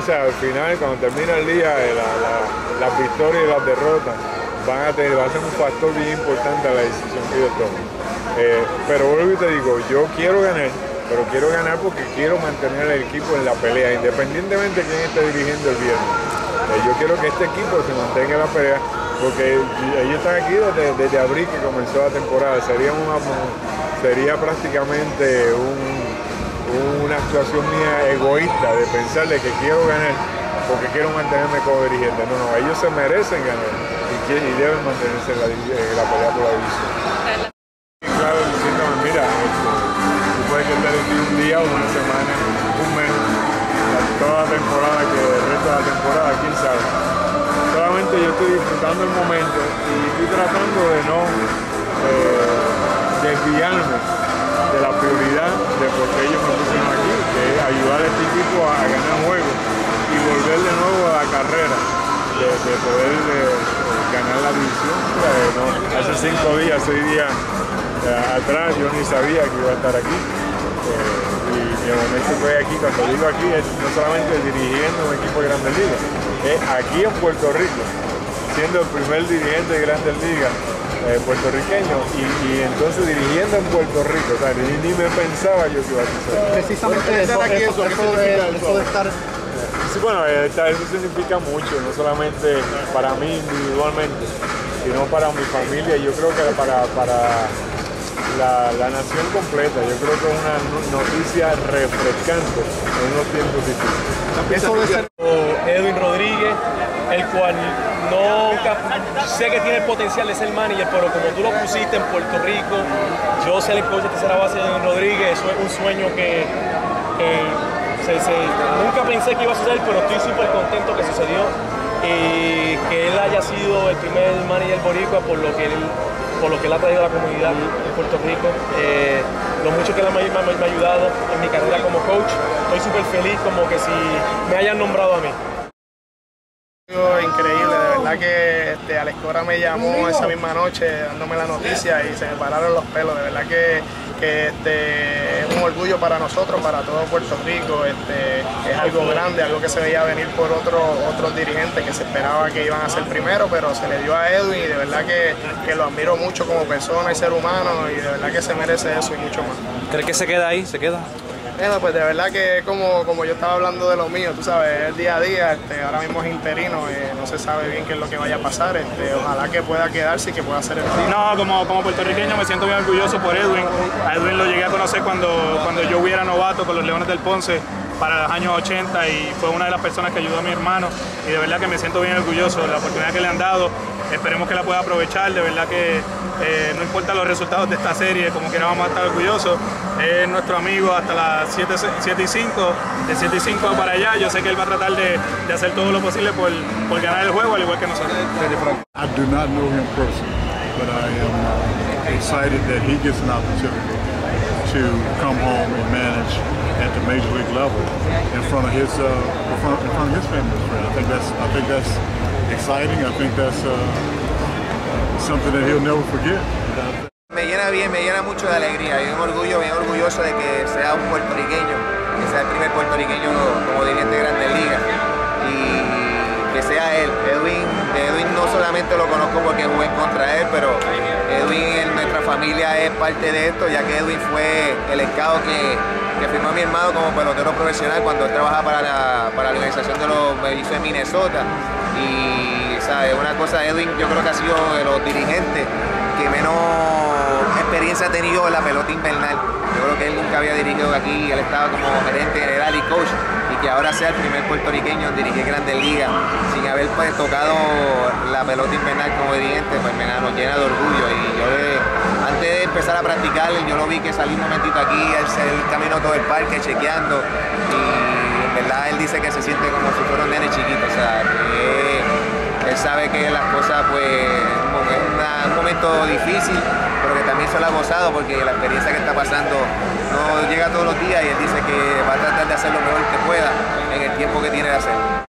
O sea, al final, cuando termina el día, eh, la- la- las victorias y las derrotas van a, tener, va a ser un factor bien importante a la decisión que yo tome. Eh, pero vuelvo y te digo, yo quiero ganar, pero quiero ganar porque quiero mantener al equipo en la pelea, independientemente de quién esté dirigiendo el viernes. Eh, yo quiero que este equipo se mantenga en la pelea, porque ellos están aquí desde, desde abril que comenzó la temporada. Sería, una, sería prácticamente un, una actuación mía egoísta de pensar de que quiero ganar porque quiero mantenerme como dirigente. No, no, ellos se merecen ganar y, deben mantenerse en la, la pelea por la división. Y claro, diciéndome, mira, este, tú puedes estar aquí un día, una semana, un mes, toda la temporada, que el resto de la temporada, quién sabe. Solamente yo estoy disfrutando el momento y estoy tratando de no eh, desviarme de la prioridad de por qué ellos me pusieron aquí, que es ayudar a este equipo a, ganar juegos y volver de nuevo a la carrera de, de poder eh, ganar la división. Eh, hace cinco días, seis días eh, atrás yo ni sabía que iba a estar aquí. Y, el momento que aquí, cuando digo aquí, es no solamente dirigiendo un equipo de Grandes Ligas, es aquí en Puerto Rico, siendo el primer dirigente de Grandes Ligas eh, puertorriqueño y, y entonces dirigiendo en Puerto Rico, o sea, ni, ni me pensaba yo que iba a suceder. Precisamente Estar eso, aquí, eso, eso, ¿qué eso de, eso? estar Sí, bueno, eh, eso significa mucho, no solamente para mí individualmente, sino para mi familia y yo creo que para, para la, la nación completa. Yo creo que es una no- noticia refrescante en unos tiempos difíciles. eso de ser Edwin Rodríguez, el cual no sé que tiene el potencial de ser manager, pero como tú lo pusiste en Puerto Rico, yo ser el coach de tercera base de Rodríguez, es un sueño que, nunca pensé que iba a suceder, pero estoy súper contento que sucedió y que él haya sido el primer manager boricua por lo que él por lo que él ha traído a la comunidad de Puerto Rico, eh, lo mucho que él me- me ha ayudado en mi carrera como coach. Estoy súper feliz como que si me hayan nombrado a mí. Verdad que este, Alex Cora me llamó esa misma noche dándome la noticia y se me pararon los pelos, de verdad que, que, este, es un orgullo para nosotros, para todo Puerto Rico, este, es algo grande, algo que se veía venir por otro, otros dirigentes que se esperaba que iban a ser primero, pero se le dio a Edwin y de verdad que, que lo admiro mucho como persona y ser humano y de verdad que se merece eso y mucho más. ¿Crees que se queda ahí? ¿Se queda? Bueno, pues de verdad que como, como yo estaba hablando de lo mío, tú sabes, el día a día, este, ahora mismo es interino, eh, no se sabe bien qué es lo que vaya a pasar, este, ojalá que pueda quedarse y que pueda ser el fin. No, como, como puertorriqueño me siento bien orgulloso por Edwin. A Edwin lo llegué a conocer cuando, cuando yo hubiera novato con los Leones del Ponce para los años 80 y fue una de las personas que ayudó a mi hermano y de verdad que me siento bien orgulloso de la oportunidad que le han dado. Esperemos que la pueda aprovechar, de verdad que eh, no importa los resultados de esta serie, como quiera vamos a estar orgullosos. Es nuestro amigo hasta las 7, 7 y 5, de 7 y 5 para allá. Yo sé que él va a tratar de, de hacer todo lo posible por, por ganar el juego, al igual que nosotros. I do not know him personally, but I am excited that he gets an opportunity to come home and manage at the major league level in front of his uh, in, front, in front of his family and friends. I think that's I think that's exciting. I think that's uh, something that he'll never forget. Me llena bien, me llena mucho de alegría. Yo me orgullo, bien orgulloso de que sea un puertorriqueño, que sea el primer puertorriqueño como dirigente de Grandes Ligas. Y que sea él. Edwin, Edwin no solamente lo conozco porque jugué contra él, pero familia es parte de esto, ya que Edwin fue el escado que, que firmó mi hermano como pelotero profesional cuando él trabajaba para la, para la organización de los mellizos de Minnesota. Y, ¿sabes? Una cosa, Edwin yo creo que ha sido de los dirigentes que menos experiencia ha tenido en la pelota invernal. Yo creo que él nunca había dirigido aquí, él estaba como gerente general y coach, y que ahora sea el primer puertorriqueño en dirigir grandes ligas sin haber pues, tocado la pelota invernal como dirigente, pues me nos llena de orgullo. Y yo antes de empezar a practicar, yo lo vi que salió un momentito aquí, él, él caminó todo el parque chequeando y en verdad él dice que se siente como si fuera un nene chiquito, o sea, que él sabe que las cosas pues es un momento difícil, pero que también se lo ha gozado porque la experiencia que está pasando no llega todos los días y él dice que va a tratar de hacer lo mejor que pueda en el tiempo que tiene de hacerlo.